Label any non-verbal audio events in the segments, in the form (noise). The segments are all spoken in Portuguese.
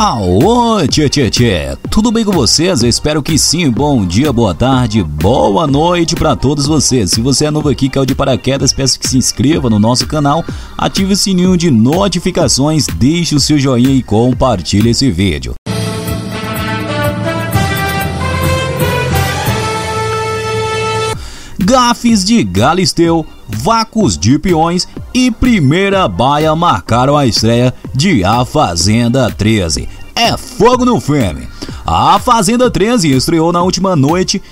Aô, tchê, tchê, tchê. Tudo bem com vocês? Eu espero que sim. Bom dia, boa tarde, boa noite para todos vocês. Se você é novo aqui, caiu de paraquedas, peço que se inscreva no nosso canal, ative o sininho de notificações, deixe o seu joinha e compartilhe esse vídeo. Gafes de Galisteu, Vacos de Peões e Primeira Baia marcaram a estreia de A Fazenda 13. É fogo no filme! A Fazenda 13 estreou na última noite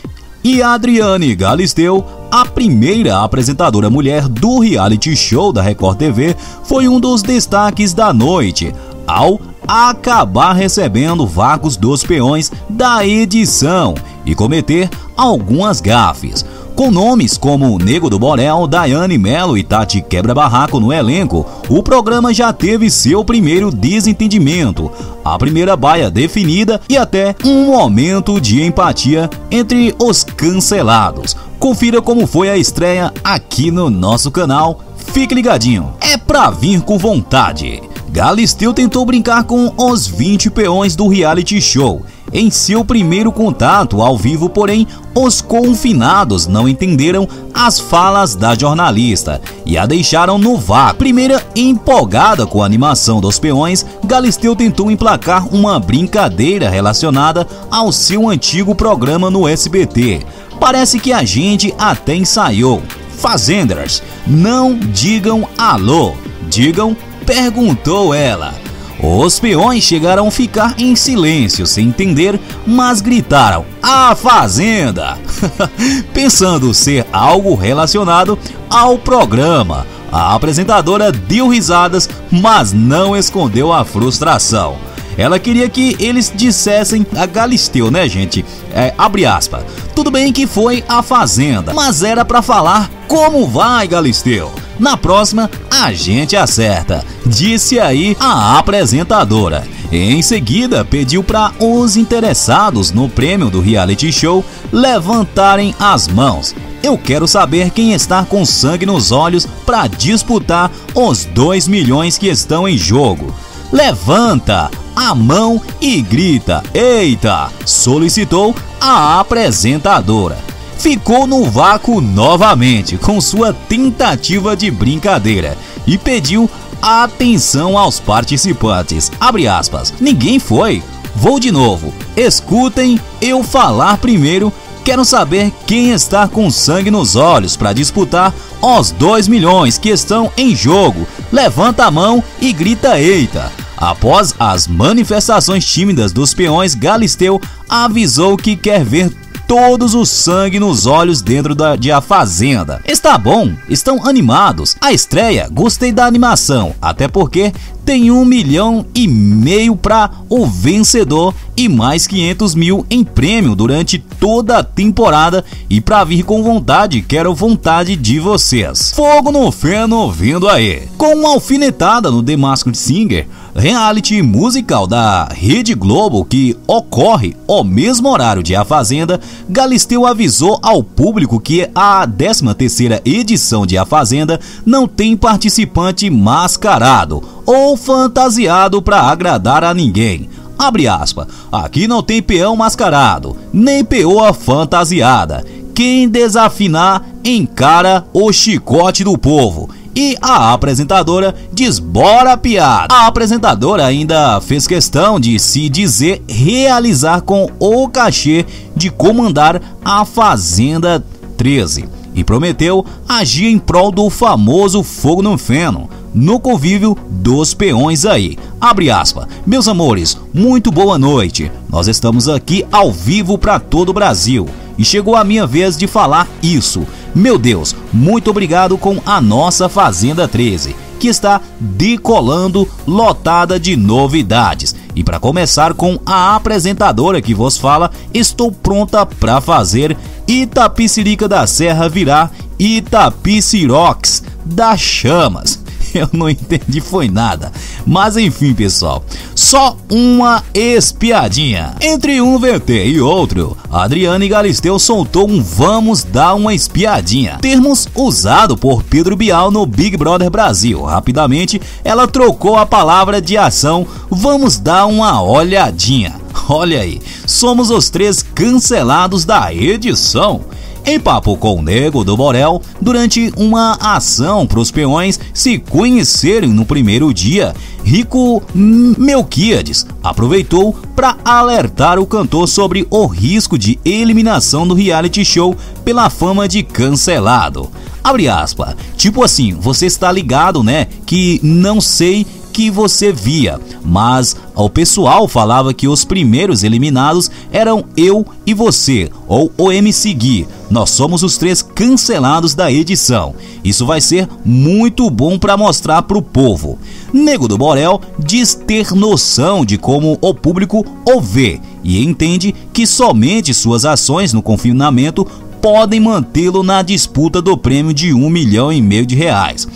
e Adriane Galisteu, a primeira apresentadora mulher do reality show da Record TV, foi um dos destaques da noite, ao acabar recebendo vacos dos peões da edição e cometer algumas gafes. Com nomes como Nego do Borel, Daiane Melo e Tati Quebra-Barraco no elenco, o programa já teve seu primeiro desentendimento, a primeira baia definida e até um momento de empatia entre os cancelados. Confira como foi a estreia aqui no nosso canal. Fique ligadinho, é pra vir com vontade. Galisteu tentou brincar com os 20 peões do reality show em seu primeiro contato ao vivo, porém, os confinados não entenderam as falas da jornalista e a deixaram no vácuo. Primeira empolgada com a animação dos peões, Galisteu tentou emplacar uma brincadeira relacionada ao seu antigo programa no SBT. Parece que a gente até ensaiou. Fazenders, não digam alô, digam perguntou ela. Os peões chegaram a ficar em silêncio, sem entender, mas gritaram: A Fazenda! (laughs) Pensando ser algo relacionado ao programa. A apresentadora deu risadas, mas não escondeu a frustração. Ela queria que eles dissessem a Galisteu, né, gente? É, abre aspas. Tudo bem que foi a Fazenda, mas era para falar como vai, Galisteu. Na próxima, a gente acerta, disse aí a apresentadora. Em seguida, pediu para os interessados no prêmio do reality show levantarem as mãos. Eu quero saber quem está com sangue nos olhos para disputar os 2 milhões que estão em jogo. Levanta a mão e grita: Eita! solicitou a apresentadora ficou no vácuo novamente com sua tentativa de brincadeira e pediu atenção aos participantes. Abre aspas. Ninguém foi. Vou de novo. Escutem eu falar primeiro. Quero saber quem está com sangue nos olhos para disputar os 2 milhões que estão em jogo. Levanta a mão e grita eita. Após as manifestações tímidas dos peões, Galisteu avisou que quer ver todos o sangue nos olhos dentro da, de A Fazenda. Está bom, estão animados. A estreia, gostei da animação, até porque tem um milhão e meio para o vencedor e mais 500 mil em prêmio durante toda a temporada e para vir com vontade, quero vontade de vocês. Fogo no feno vindo aí. Com uma alfinetada no The Masked Singer, reality musical da Rede Globo que ocorre ao mesmo horário de A Fazenda, Galisteu avisou ao público que a 13ª edição de A Fazenda não tem participante mascarado ou fantasiado para agradar a ninguém. Abre aspas. Aqui não tem peão mascarado, nem peoa fantasiada. Quem desafinar encara o chicote do povo e a apresentadora diz bora piada. A apresentadora ainda fez questão de se dizer realizar com o cachê de comandar a Fazenda 13 e prometeu agir em prol do famoso fogo no feno no convívio dos peões aí. Abre aspas. Meus amores, muito boa noite. Nós estamos aqui ao vivo para todo o Brasil e chegou a minha vez de falar isso. Meu Deus, muito obrigado com a nossa Fazenda 13, que está decolando lotada de novidades. E para começar com a apresentadora que vos fala, estou pronta para fazer Itapicirica da Serra virar Itapicirox das Chamas. (laughs) Eu não entendi foi nada. Mas enfim, pessoal, só uma espiadinha. Entre um VT e outro, Adriane Galisteu soltou um vamos dar uma espiadinha. Termos usado por Pedro Bial no Big Brother Brasil. Rapidamente, ela trocou a palavra de ação vamos dar uma olhadinha. Olha aí, somos os três cancelados da edição. Em papo com o Nego do Borel, durante uma ação para os peões se conhecerem no primeiro dia, Rico Melquiades aproveitou para alertar o cantor sobre o risco de eliminação do reality show pela fama de cancelado. Abre aspas. Tipo assim, você está ligado, né? Que não sei que você via, mas o pessoal falava que os primeiros eliminados eram eu e você, ou o MC Gui. Nós somos os três cancelados da edição. Isso vai ser muito bom para mostrar pro povo. Nego do Borel diz ter noção de como o público o vê e entende que somente suas ações no confinamento podem mantê-lo na disputa do prêmio de um milhão e meio de reais.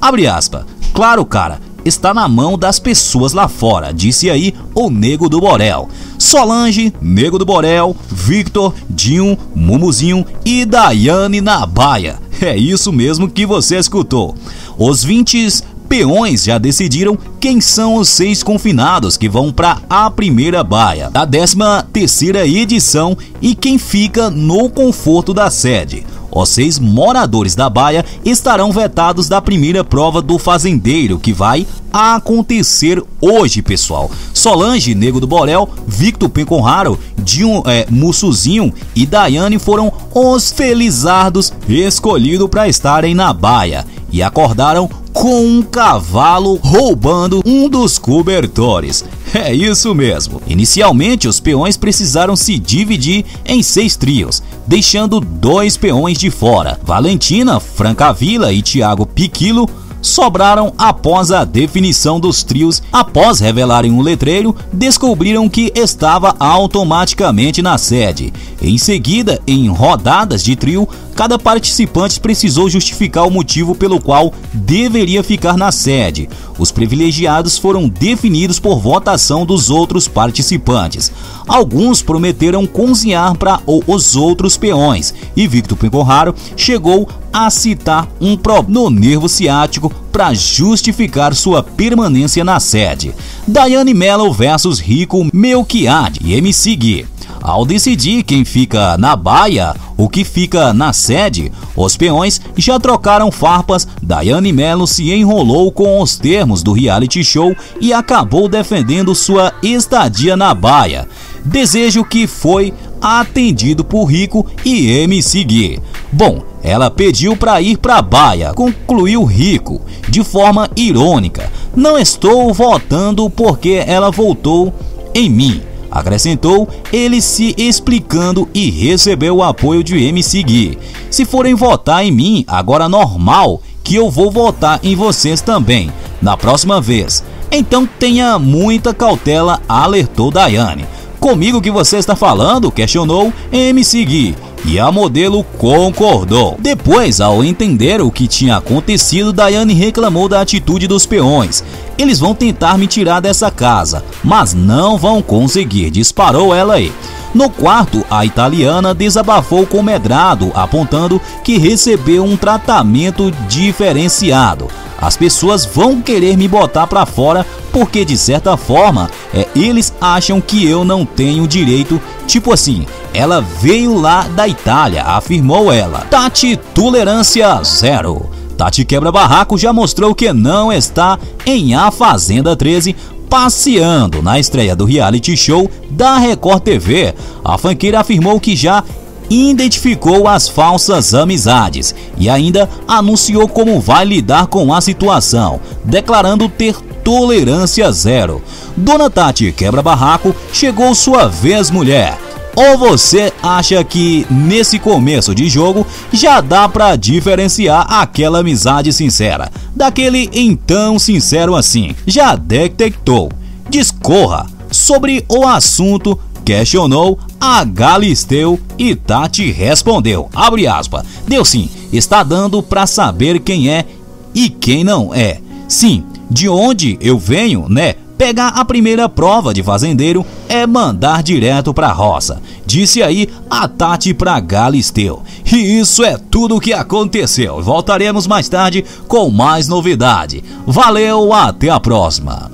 Abre aspas. Claro, cara, está na mão das pessoas lá fora, disse aí o Nego do Borel. Solange, Nego do Borel, Victor, Dinho, Mumuzinho e Daiane na baia. É isso mesmo que você escutou. Os 20 peões já decidiram quem são os seis confinados que vão para a primeira baia da 13 terceira edição e quem fica no conforto da sede. Os seis moradores da baia estarão vetados da primeira prova do fazendeiro, que vai acontecer hoje, pessoal. Solange, Nego do Borel, Victor Penconraro, Dinho é, Mussuzinho e Daiane foram os felizardos escolhidos para estarem na baia e acordaram com um cavalo roubando um dos cobertores. É isso mesmo. Inicialmente, os peões precisaram se dividir em seis trios, deixando dois peões de fora. Valentina, Francavila e Thiago Piquilo sobraram após a definição dos trios. Após revelarem um letreiro, descobriram que estava automaticamente na sede. Em seguida, em rodadas de trio, cada participante precisou justificar o motivo pelo qual deveria ficar na sede. Os privilegiados foram definidos por votação dos outros participantes. Alguns prometeram cozinhar para os outros peões e Victor Pincorraro chegou a citar um problema no nervo ciático para justificar sua permanência na sede. Daiane Mello versus Rico Melquiade e MC Gui. Ao decidir quem fica na baia, o que fica na sede, os peões já trocaram farpas. Daiane Mello se enrolou com os termos do reality show e acabou defendendo sua estadia na baia. Desejo que foi atendido por Rico e MC Gui. Bom, ela pediu para ir para baia, concluiu Rico, de forma irônica. Não estou votando porque ela voltou em mim. Acrescentou ele se explicando e recebeu o apoio de MC Gui. Se forem votar em mim, agora normal que eu vou votar em vocês também, na próxima vez. Então tenha muita cautela, alertou Daiane. Comigo que você está falando? Questionou MC Gui. E a modelo concordou. Depois, ao entender o que tinha acontecido, Daiane reclamou da atitude dos peões. Eles vão tentar me tirar dessa casa, mas não vão conseguir, disparou ela aí. No quarto, a italiana desabafou com Medrado, apontando que recebeu um tratamento diferenciado. As pessoas vão querer me botar para fora porque de certa forma é, eles acham que eu não tenho direito. Tipo assim, ela veio lá da Itália, afirmou ela. Tati, tolerância zero. Tati Quebra Barraco já mostrou que não está em A Fazenda 13 passeando na estreia do reality show da Record TV. A fanqueira afirmou que já identificou as falsas amizades e ainda anunciou como vai lidar com a situação, declarando ter tolerância zero. Dona Tati Quebra Barraco chegou sua vez mulher. Ou você acha que nesse começo de jogo já dá para diferenciar aquela amizade sincera daquele então sincero assim? Já detectou? Discorra sobre o assunto questionou, a Galisteu e Tati respondeu, abre aspas, deu sim, está dando para saber quem é e quem não é. Sim, de onde eu venho, né? Pegar a primeira prova de fazendeiro é mandar direto pra roça. Disse aí a Tati pra Galisteu. E isso é tudo o que aconteceu. Voltaremos mais tarde com mais novidade. Valeu, até a próxima.